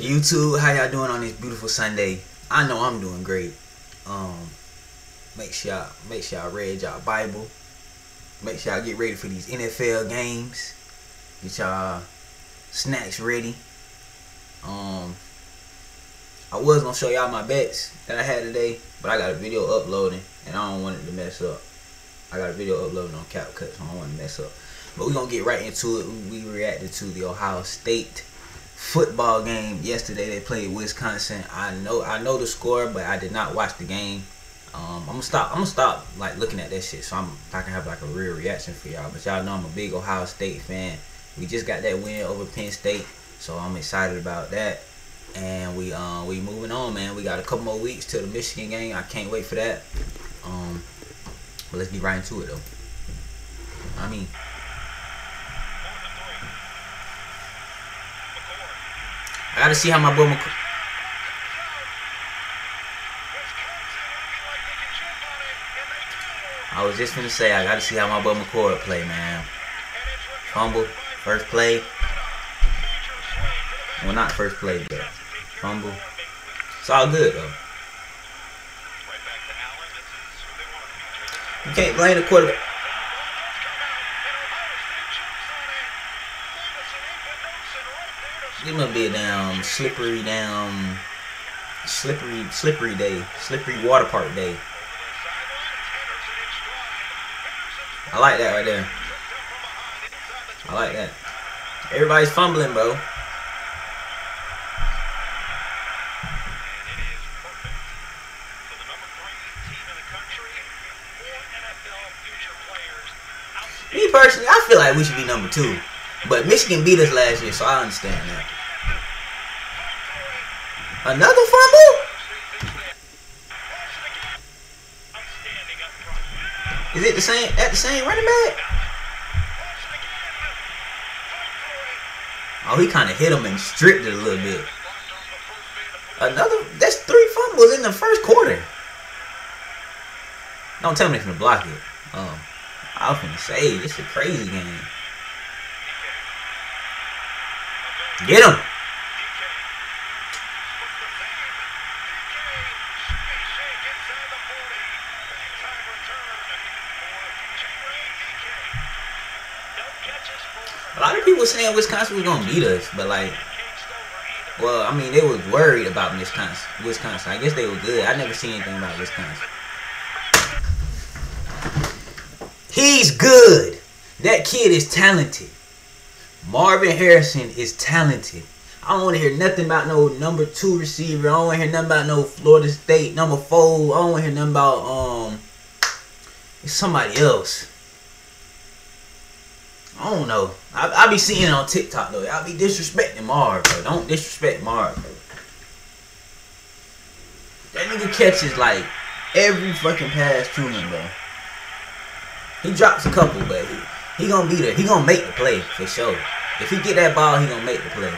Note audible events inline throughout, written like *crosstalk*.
YouTube, how y'all doing on this beautiful Sunday? I know I'm doing great. Um, make sure y'all make sure y'all read y'all Bible. Make sure y'all get ready for these NFL games. Get y'all snacks ready. Um, I was gonna show y'all my bets that I had today, but I got a video uploading and I don't want it to mess up. I got a video uploading on CapCut, so I don't want to mess up. But we're gonna get right into it. We reacted to the Ohio State football game yesterday. They played Wisconsin. I know I know the score, but I did not watch the game. Um, I'm gonna stop. I'm gonna stop like looking at that shit, so I'm I can have like a real reaction for y'all. But y'all know I'm a big Ohio State fan. We just got that win over Penn State, so I'm excited about that. And we um we moving on, man. We got a couple more weeks till the Michigan game. I can't wait for that. Um, but let's get right into it though. I mean, I gotta see how my boy McC- I was just gonna say I gotta see how my boy McCord play, man. Fumble, first play. Well, not first play, but fumble. It's all good though. You can't blame the quarterback. Must be a damn um, slippery, down, um, slippery, slippery day, slippery water park day. I like that right there. I like that. Everybody's fumbling, bro. Me personally, I feel like we should be number two. But Michigan beat us last year, so I understand that. Another fumble? Is it the same at the same running back? Oh, he kind of hit him and stripped it a little bit. Another, that's three fumbles in the first quarter. Don't tell me they're gonna block it. Um, I was gonna say, it's a crazy game. Get him. A lot of people saying Wisconsin was gonna beat us, but like, well, I mean, they was worried about Wisconsin. Wisconsin. I guess they were good. I never seen anything about Wisconsin. He's good. That kid is talented. Marvin Harrison is talented. I don't want to hear nothing about no number two receiver. I don't want to hear nothing about no Florida State number four. I don't want to hear nothing about um somebody else. I don't know. I, I be seeing it on TikTok though. I be disrespecting Marv, bro. Don't disrespect Marv, bro. That nigga catches like every fucking pass to him, bro. He drops a couple, but he, he gonna be there. He gonna make the play for sure. If he get that ball, he gonna make the play.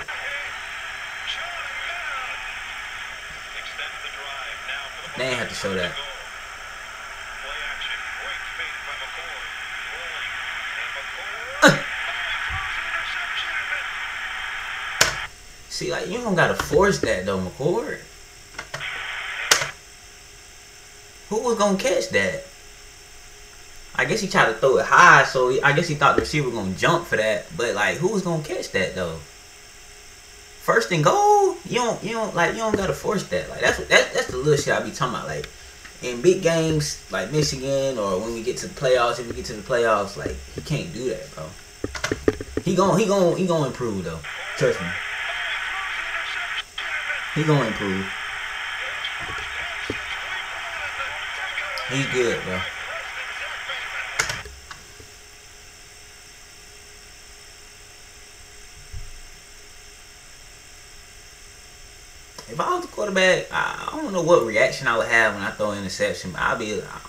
They ain't have to show that. *laughs* See, like you don't gotta force that though, McCord. Who was gonna catch that? I guess he tried to throw it high, so he, I guess he thought the receiver was gonna jump for that. But like, who was gonna catch that though? First and goal, you don't, you don't like, you don't gotta force that. Like that's that, that's the little shit I be talking about. Like in big games like Michigan, or when we get to the playoffs, if we get to the playoffs, like he can't do that, bro. He gon' he gon' he gon' improve though. Trust me. He gonna improve. He's good, bro. If I was the quarterback, I, don't know what reaction I would have when I throw an interception. I'll be, I,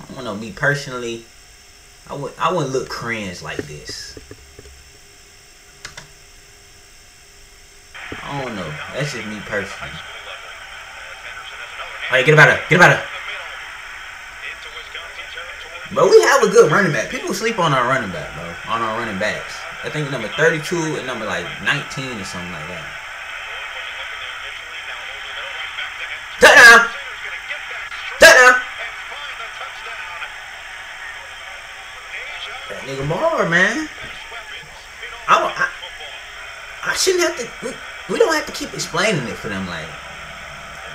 I don't know, me personally, I would, I wouldn't look cringe like this. I don't know. That's just me personally. Hey, get about it. Get about it. But we have a good running back. People sleep on our running back, bro. On our running backs. I think number 32 and number like 19 or something like that. Mar, man. I don't. I, I shouldn't have to. We, we don't have to keep explaining it for them. Like,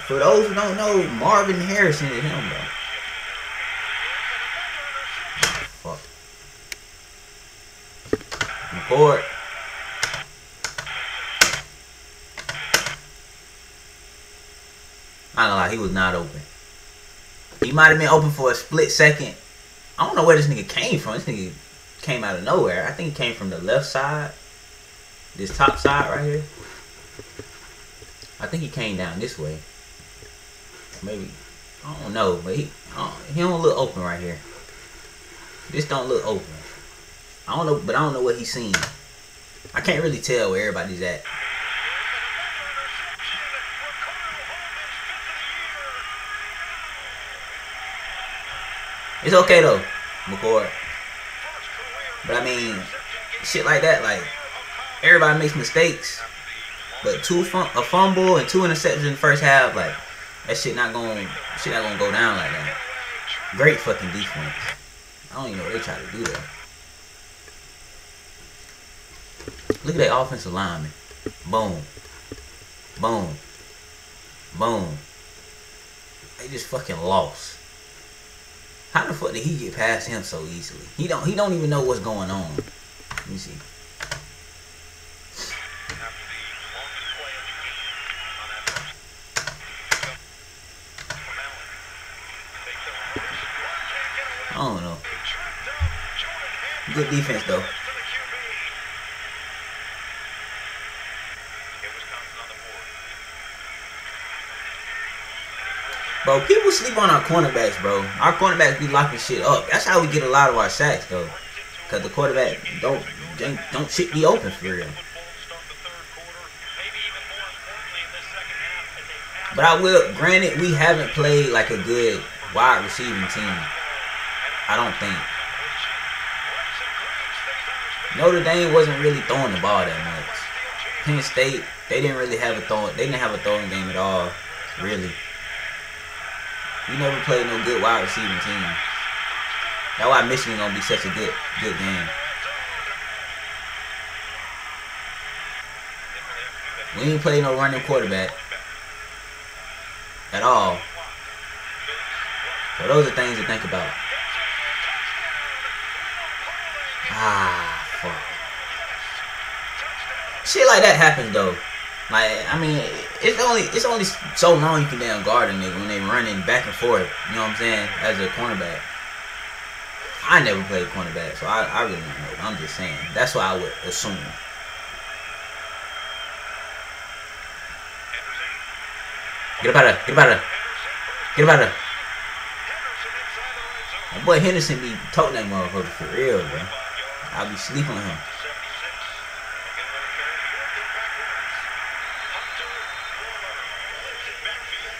for those who don't know, Marvin Harrison is him, bro. Fuck. McCord. I don't know, he was not open. He might have been open for a split second. I don't know where this nigga came from. This nigga came out of nowhere. I think he came from the left side. This top side right here. I think he came down this way. Maybe. I don't know, but he he don't look open right here. This don't look open. I don't know, but I don't know what he's seen. I can't really tell where everybody's at. It's okay though, McCord. But I mean, shit like that, like everybody makes mistakes. But two fum- a fumble and two interceptions in the first half, like that shit not going shit not gonna go down like that. Great fucking defense. I don't even know what they try to do there. Look at that offensive lineman. Boom. Boom. Boom. They just fucking lost. How the fuck did he get past him so easily? He don't he don't even know what's going on. Let me see. I don't know. Good defense though. Bro, people sleep on our cornerbacks, bro. Our cornerbacks be locking shit up. That's how we get a lot of our sacks, though. Cause the quarterback don't don't shit be open for real. But I will. Granted, we haven't played like a good wide receiving team. I don't think. Notre Dame wasn't really throwing the ball that much. Penn State, they didn't really have a throwing. They didn't have a throwing game at all, really. We never played no good wide receiving team. That's why Michigan gonna be such a good good game. We ain't play no running quarterback at all. So those are things to think about. Ah, fuck. Shit like that happens though. Like, I mean, it's only it's only so long you can damn guard a nigga when they running back and forth. You know what I'm saying? As a cornerback. I never played cornerback, so I, I really don't know. I'm just saying. That's what I would assume. Get up out of Get up out of Get up out of My boy Henderson be toting that motherfucker for real, bro. I'll be sleeping on him.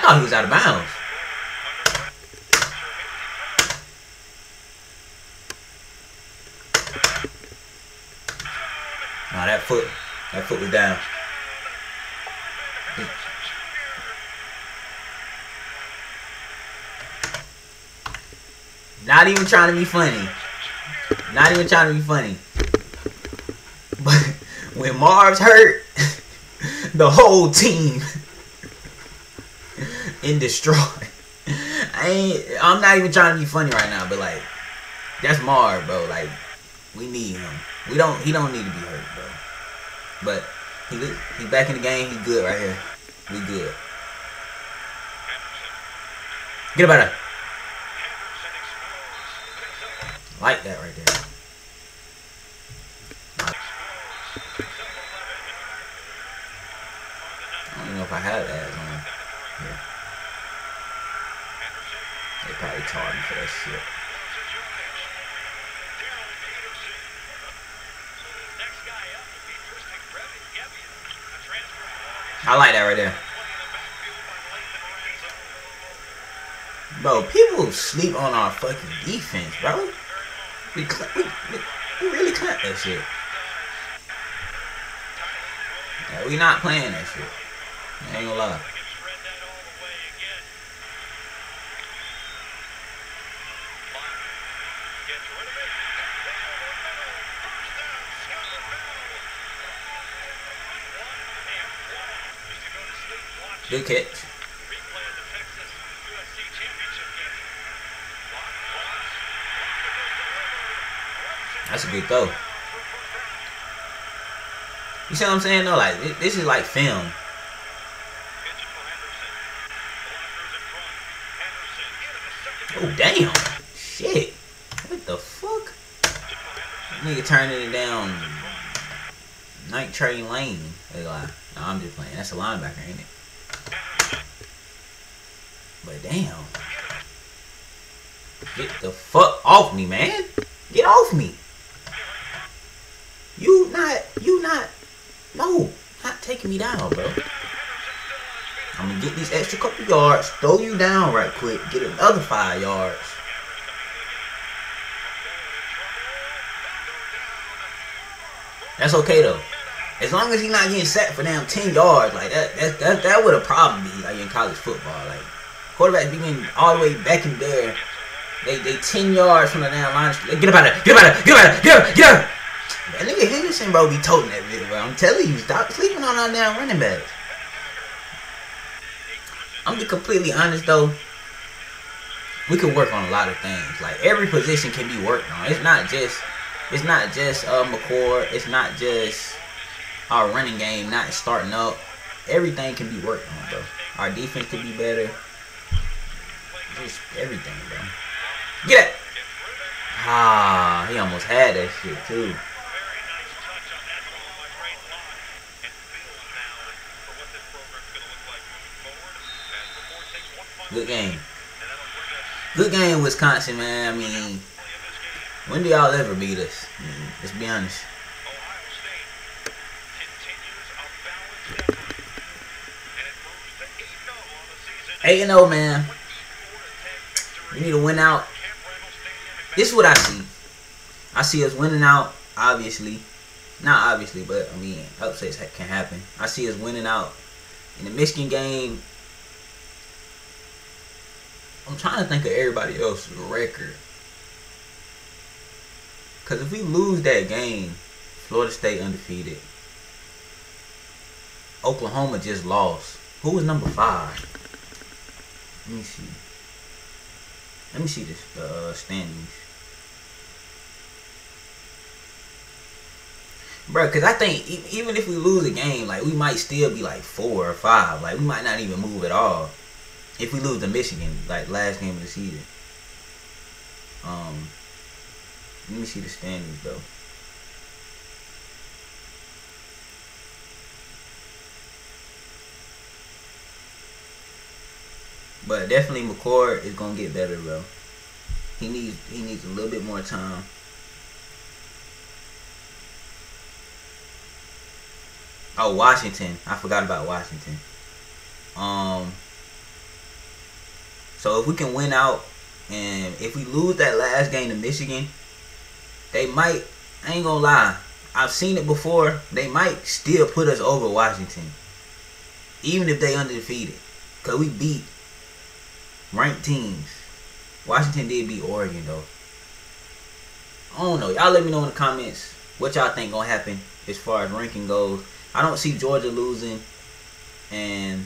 I thought he was out of bounds. Nah, that foot, that foot was down. Not even trying to be funny. Not even trying to be funny. But *laughs* when Marv's hurt, *laughs* the whole team and destroy. *laughs* I ain't. I'm not even trying to be funny right now, but like, that's Mar, bro. Like, we need him. We don't. He don't need to be hurt, bro. But he he back in the game. He's good right here. We good. Get about it. Like that right there. I don't know if I have on. Yeah. They probably taught for that shit. I like that right there. Bro, people sleep on our fucking defense, bro. We, we, we, really clap that shit. Yeah, we not playing that shit. I ain't gonna lie. Good catch. That's a good throw. You see what I'm saying though? Like this is like film. Oh damn! Shit! What the fuck? Nigga turning it down. Night Train Lane. Like, no, I'm just playing. That's a linebacker, ain't it? Damn. Get the fuck off me, man. Get off me. You not, you not, no, not taking me down, bro. I'm gonna get these extra couple yards, throw you down right quick, get another five yards. That's okay though. As long as he's not getting set for damn ten yards, like that, that, that, that would a problem be like in college football. Like quarterbacks being all the way back in there, they they ten yards from the damn line. Get up out of there! Get up out of there! Get up out of there! Get up! Get up! That nigga Henderson, bro, be toting that bitch, bro. I'm telling you, stop sleeping on our damn running backs. I'm be completely honest though. We can work on a lot of things. Like every position can be worked on. It's not just it's not just uh McCord, it's not just our running game not starting up. Everything can be worked on, bro. Our defense can be better. Just everything, bro. Get it! Ah, he almost had that shit too. Good game. Good game, Wisconsin, man. I mean, when do y'all ever beat us? I mean, let's be honest. Eight and zero, man. To win out. This is what I see. I see us winning out. Obviously, not obviously, but I mean, upsets can happen. I see us winning out in the Michigan game. I'm trying to think of everybody else's record. Because if we lose that game, Florida State undefeated. Oklahoma just lost. Who was number five? Let me see. Let me see this the uh, standings. Bro, because I think even if we lose a game, like we might still be like four or five. Like we might not even move at all if we lose to Michigan, like last game of the season. Um, let me see the standings though. But definitely McCord is gonna get better, bro. He needs he needs a little bit more time. Oh, Washington. I forgot about Washington. Um so if we can win out and if we lose that last game to Michigan, they might I ain't gonna lie. I've seen it before. They might still put us over Washington. Even if they undefeated. Cause we beat ranked teams. Washington did beat Oregon though. I don't know. Y'all let me know in the comments what y'all think gonna happen as far as ranking goes. I don't see Georgia losing and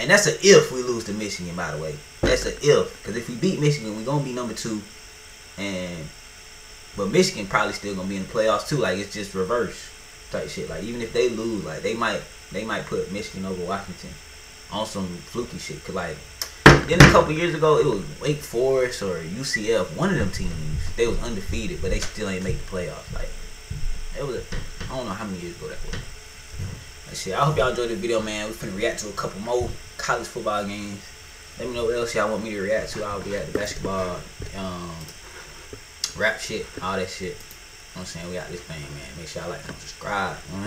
and that's an if we lose to Michigan, by the way. That's an if. Because if we beat Michigan, we're going to be number two. And But Michigan probably still going to be in the playoffs, too. Like, it's just reverse type shit. Like, even if they lose, like, they might they might put Michigan over Washington on some fluky shit. Because, like, then a couple years ago, it was Wake Forest or UCF. One of them teams, they was undefeated, but they still ain't make the playoffs. Like, it was, I don't know how many years ago that was. Shit, I hope y'all enjoyed the video, man. We finna react to a couple more college football games. Let me know what else y'all want me to react to. I'll be at the basketball, um, rap shit, all that shit. You know what I'm saying? We got this thing, man. Make sure y'all like and subscribe. You know